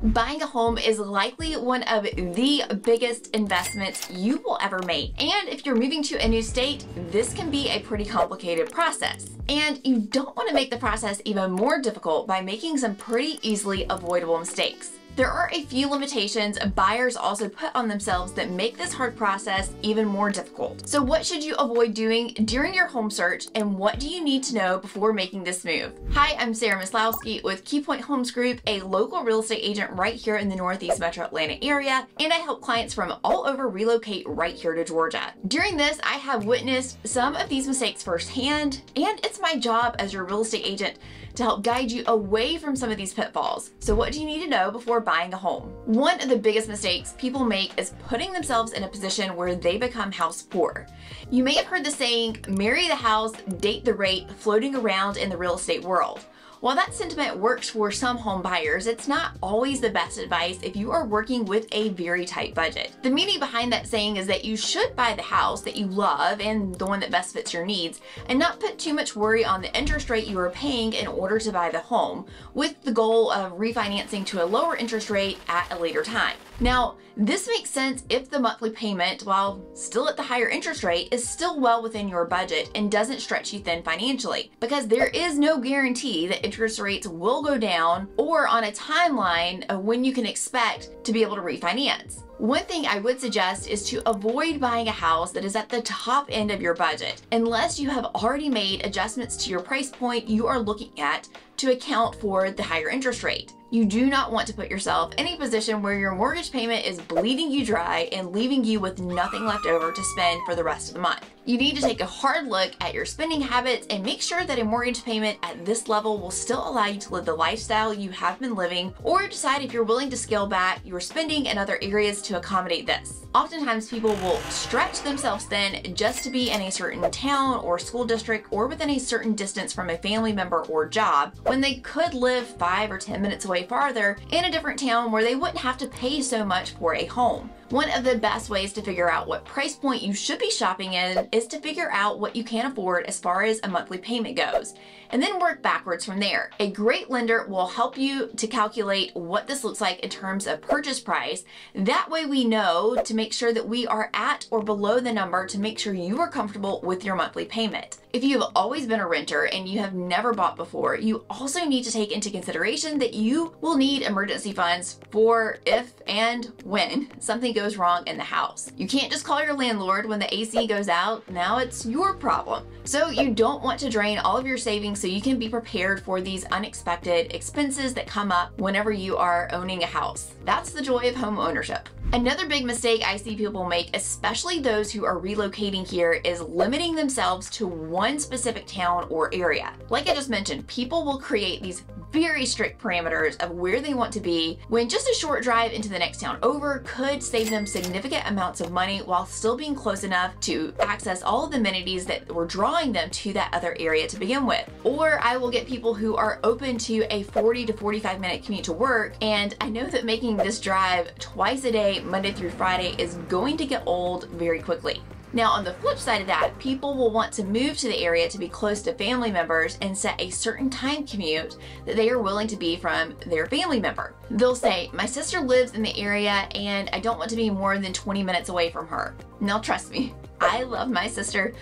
Buying a home is likely one of the biggest investments you will ever make. And if you're moving to a new state, this can be a pretty complicated process. And you don't want to make the process even more difficult by making some pretty easily avoidable mistakes. There are a few limitations buyers also put on themselves that make this hard process even more difficult. So what should you avoid doing during your home search and what do you need to know before making this move? Hi, I'm Sarah Maslowski with Keypoint Homes Group, a local real estate agent right here in the Northeast Metro Atlanta area, and I help clients from all over relocate right here to Georgia. During this, I have witnessed some of these mistakes firsthand, and it's my job as your real estate agent to help guide you away from some of these pitfalls. So what do you need to know before buying a home? One of the biggest mistakes people make is putting themselves in a position where they become house poor. You may have heard the saying, marry the house, date the rate, floating around in the real estate world. While that sentiment works for some home buyers, it's not always the best advice if you are working with a very tight budget. The meaning behind that saying is that you should buy the house that you love and the one that best fits your needs, and not put too much worry on the interest rate you are paying in order to buy the home, with the goal of refinancing to a lower interest rate at a later time. Now, this makes sense if the monthly payment, while still at the higher interest rate, is still well within your budget and doesn't stretch you thin financially, because there is no guarantee that interest rates will go down or on a timeline of when you can expect to be able to refinance. One thing I would suggest is to avoid buying a house that is at the top end of your budget unless you have already made adjustments to your price point you are looking at to account for the higher interest rate. You do not want to put yourself in a position where your mortgage payment is bleeding you dry and leaving you with nothing left over to spend for the rest of the month. You need to take a hard look at your spending habits and make sure that a mortgage payment at this level will still allow you to live the lifestyle you have been living or decide if you're willing to scale back your spending in other areas to accommodate this. Oftentimes people will stretch themselves thin just to be in a certain town or school district or within a certain distance from a family member or job when they could live 5 or 10 minutes away farther in a different town where they wouldn't have to pay so much for a home. One of the best ways to figure out what price point you should be shopping in is to figure out what you can afford as far as a monthly payment goes, and then work backwards from there. A great lender will help you to calculate what this looks like in terms of purchase price. That way we know to make sure that we are at or below the number to make sure you are comfortable with your monthly payment. If you have always been a renter and you have never bought before, you also need to take into consideration that you will need emergency funds for if and when something goes wrong in the house. You can't just call your landlord when the AC goes out, now it's your problem. So you don't want to drain all of your savings so you can be prepared for these unexpected expenses that come up whenever you are owning a house. That's the joy of home ownership. Another big mistake I see people make, especially those who are relocating here, is limiting themselves to one specific town or area. Like I just mentioned, people will create these very strict parameters of where they want to be when just a short drive into the next town over could save them significant amounts of money while still being close enough to access all of the amenities that were drawing them to that other area to begin with. Or I will get people who are open to a 40 to 45 minute commute to work and I know that making this drive twice a day, Monday through Friday is going to get old very quickly. Now, on the flip side of that, people will want to move to the area to be close to family members and set a certain time commute that they are willing to be from their family member. They'll say, My sister lives in the area and I don't want to be more than 20 minutes away from her. Now, trust me, I love my sister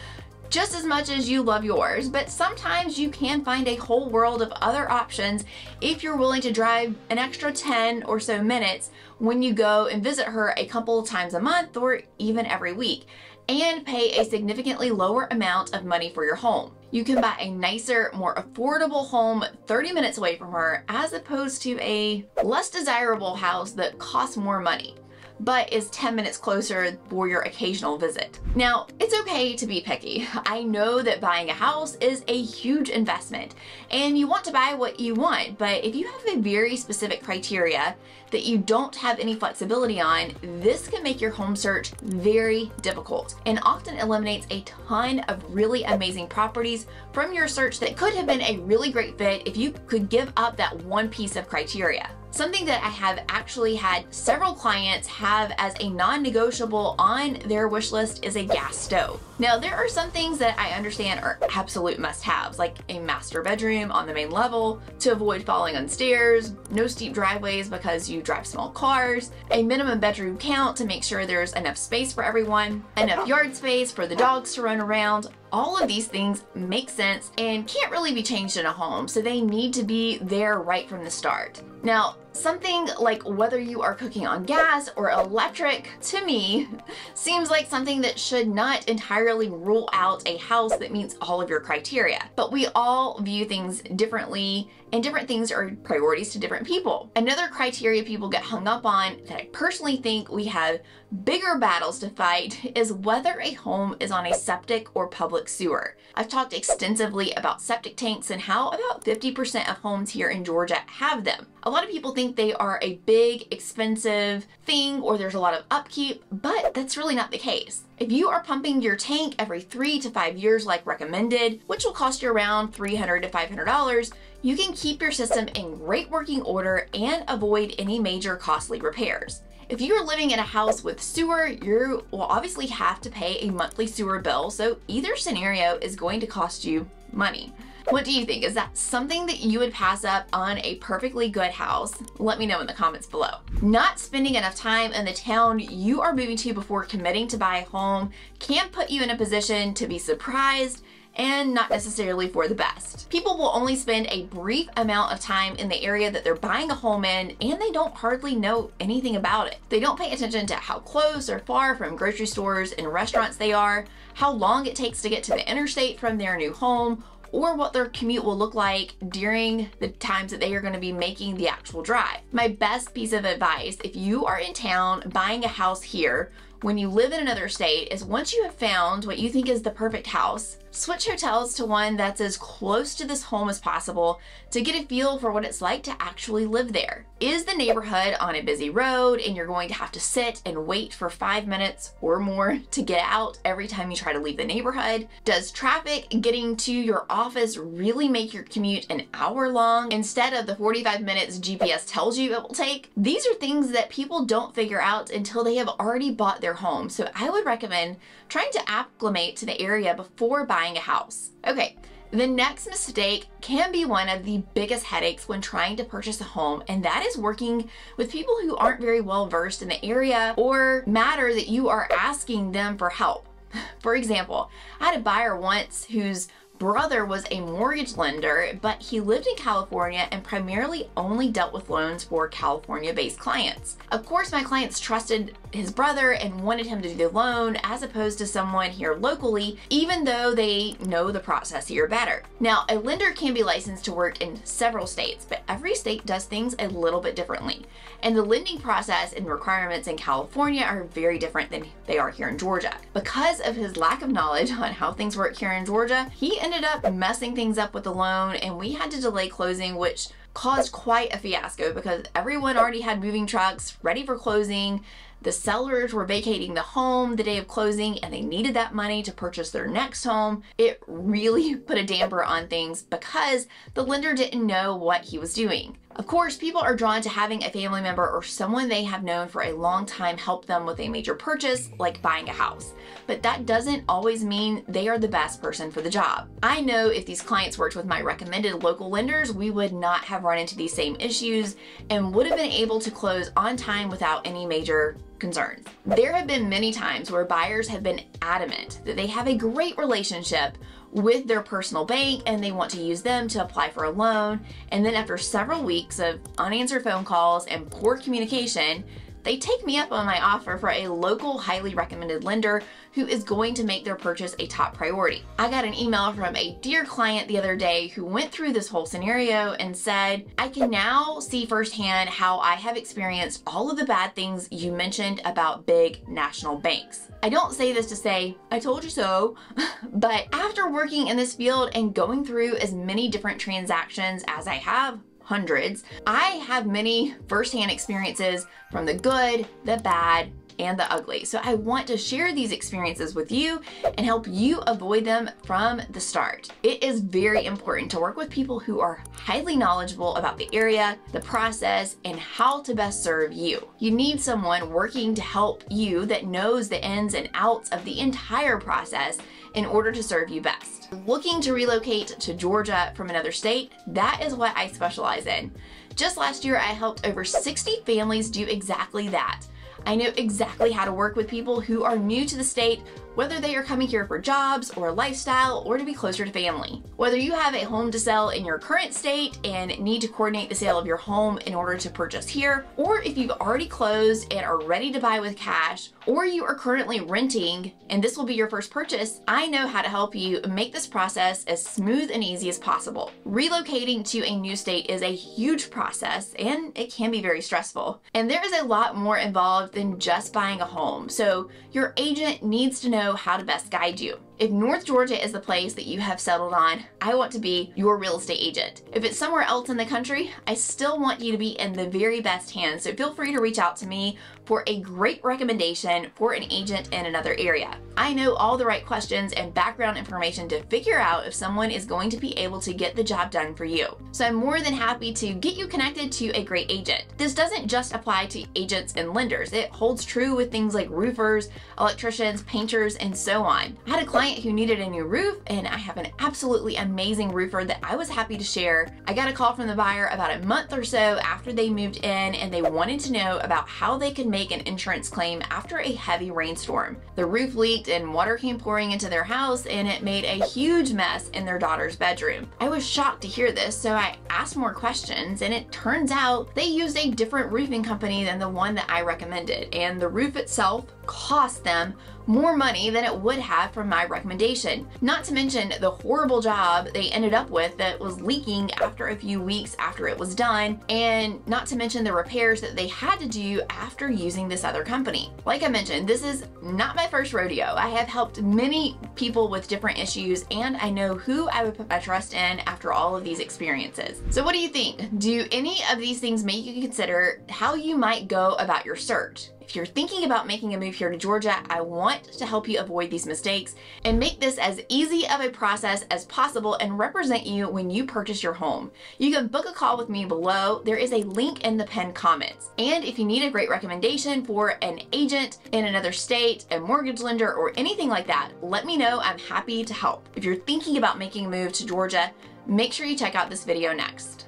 just as much as you love yours, but sometimes you can find a whole world of other options if you're willing to drive an extra 10 or so minutes when you go and visit her a couple times a month or even every week and pay a significantly lower amount of money for your home. You can buy a nicer, more affordable home 30 minutes away from her as opposed to a less desirable house that costs more money but is 10 minutes closer for your occasional visit. Now, it's okay to be picky. I know that buying a house is a huge investment and you want to buy what you want, but if you have a very specific criteria that you don't have any flexibility on, this can make your home search very difficult and often eliminates a ton of really amazing properties from your search that could have been a really great fit if you could give up that one piece of criteria. Something that I have actually had several clients have as a non-negotiable on their wish list is a gas stove. Now, there are some things that I understand are absolute must-haves, like a master bedroom on the main level to avoid falling on stairs, no steep driveways because you drive small cars, a minimum bedroom count to make sure there's enough space for everyone, enough yard space for the dogs to run around, all of these things make sense and can't really be changed in a home, so they need to be there right from the start. Now, something like whether you are cooking on gas or electric, to me, seems like something that should not entirely rule out a house that meets all of your criteria. But we all view things differently and different things are priorities to different people. Another criteria people get hung up on that I personally think we have bigger battles to fight is whether a home is on a septic or public sewer. I've talked extensively about septic tanks and how about 50% of homes here in Georgia have them. A lot of people think they are a big, expensive thing or there's a lot of upkeep, but that's really not the case. If you are pumping your tank every three to five years like recommended, which will cost you around $300 to $500, you can keep your system in great working order and avoid any major costly repairs. If you're living in a house with sewer, you will obviously have to pay a monthly sewer bill, so either scenario is going to cost you money. What do you think? Is that something that you would pass up on a perfectly good house? Let me know in the comments below. Not spending enough time in the town you are moving to before committing to buy a home can put you in a position to be surprised and not necessarily for the best. People will only spend a brief amount of time in the area that they're buying a home in and they don't hardly know anything about it. They don't pay attention to how close or far from grocery stores and restaurants they are, how long it takes to get to the interstate from their new home, or what their commute will look like during the times that they are going to be making the actual drive. My best piece of advice if you are in town buying a house here, when you live in another state is once you have found what you think is the perfect house, switch hotels to one that's as close to this home as possible to get a feel for what it's like to actually live there. Is the neighborhood on a busy road and you're going to have to sit and wait for five minutes or more to get out every time you try to leave the neighborhood? Does traffic getting to your office really make your commute an hour long instead of the 45 minutes GPS tells you it will take? These are things that people don't figure out until they have already bought their home. So I would recommend trying to acclimate to the area before buying a house. Okay, the next mistake can be one of the biggest headaches when trying to purchase a home, and that is working with people who aren't very well versed in the area or matter that you are asking them for help. For example, I had a buyer once whose brother was a mortgage lender, but he lived in California and primarily only dealt with loans for California based clients. Of course, my clients trusted his brother and wanted him to do the loan as opposed to someone here locally, even though they know the process here better. Now, a lender can be licensed to work in several states, but every state does things a little bit differently. And the lending process and requirements in California are very different than they are here in Georgia. Because of his lack of knowledge on how things work here in Georgia, he ended up messing things up with the loan and we had to delay closing, which caused quite a fiasco because everyone already had moving trucks ready for closing. The sellers were vacating the home the day of closing and they needed that money to purchase their next home. It really put a damper on things because the lender didn't know what he was doing. Of course, people are drawn to having a family member or someone they have known for a long time help them with a major purchase, like buying a house. But that doesn't always mean they are the best person for the job. I know if these clients worked with my recommended local lenders, we would not have run into these same issues and would have been able to close on time without any major concerns. There have been many times where buyers have been adamant that they have a great relationship with their personal bank and they want to use them to apply for a loan. And then after several weeks of unanswered phone calls and poor communication, they take me up on my offer for a local highly recommended lender who is going to make their purchase a top priority. I got an email from a dear client the other day who went through this whole scenario and said, I can now see firsthand how I have experienced all of the bad things you mentioned about big national banks. I don't say this to say, I told you so, but after working in this field and going through as many different transactions as I have, hundreds. I have many firsthand experiences from the good, the bad, and the ugly. So I want to share these experiences with you and help you avoid them from the start. It is very important to work with people who are highly knowledgeable about the area, the process, and how to best serve you. You need someone working to help you that knows the ins and outs of the entire process in order to serve you best. Looking to relocate to Georgia from another state, that is what I specialize in. Just last year, I helped over 60 families do exactly that. I know exactly how to work with people who are new to the state whether they are coming here for jobs or lifestyle or to be closer to family. Whether you have a home to sell in your current state and need to coordinate the sale of your home in order to purchase here, or if you've already closed and are ready to buy with cash, or you are currently renting and this will be your first purchase, I know how to help you make this process as smooth and easy as possible. Relocating to a new state is a huge process and it can be very stressful. And there is a lot more involved than just buying a home. So your agent needs to know know how to best guide you. If North Georgia is the place that you have settled on, I want to be your real estate agent. If it's somewhere else in the country, I still want you to be in the very best hands. So feel free to reach out to me for a great recommendation for an agent in another area. I know all the right questions and background information to figure out if someone is going to be able to get the job done for you. So I'm more than happy to get you connected to a great agent. This doesn't just apply to agents and lenders. It holds true with things like roofers, electricians, painters, and so on. I had a client client who needed a new roof and I have an absolutely amazing roofer that I was happy to share. I got a call from the buyer about a month or so after they moved in and they wanted to know about how they could make an insurance claim after a heavy rainstorm. The roof leaked and water came pouring into their house and it made a huge mess in their daughter's bedroom. I was shocked to hear this so I asked more questions and it turns out they used a different roofing company than the one that I recommended and the roof itself cost them more money than it would have from my recommendation. Not to mention the horrible job they ended up with that was leaking after a few weeks after it was done, and not to mention the repairs that they had to do after using this other company. Like I mentioned, this is not my first rodeo. I have helped many people with different issues, and I know who I would put my trust in after all of these experiences. So what do you think? Do any of these things make you consider how you might go about your search? If you're thinking about making a move here to Georgia, I want to help you avoid these mistakes and make this as easy of a process as possible and represent you when you purchase your home. You can book a call with me below. There is a link in the pinned comments. And if you need a great recommendation for an agent in another state, a mortgage lender, or anything like that, let me know. I'm happy to help. If you're thinking about making a move to Georgia, make sure you check out this video next.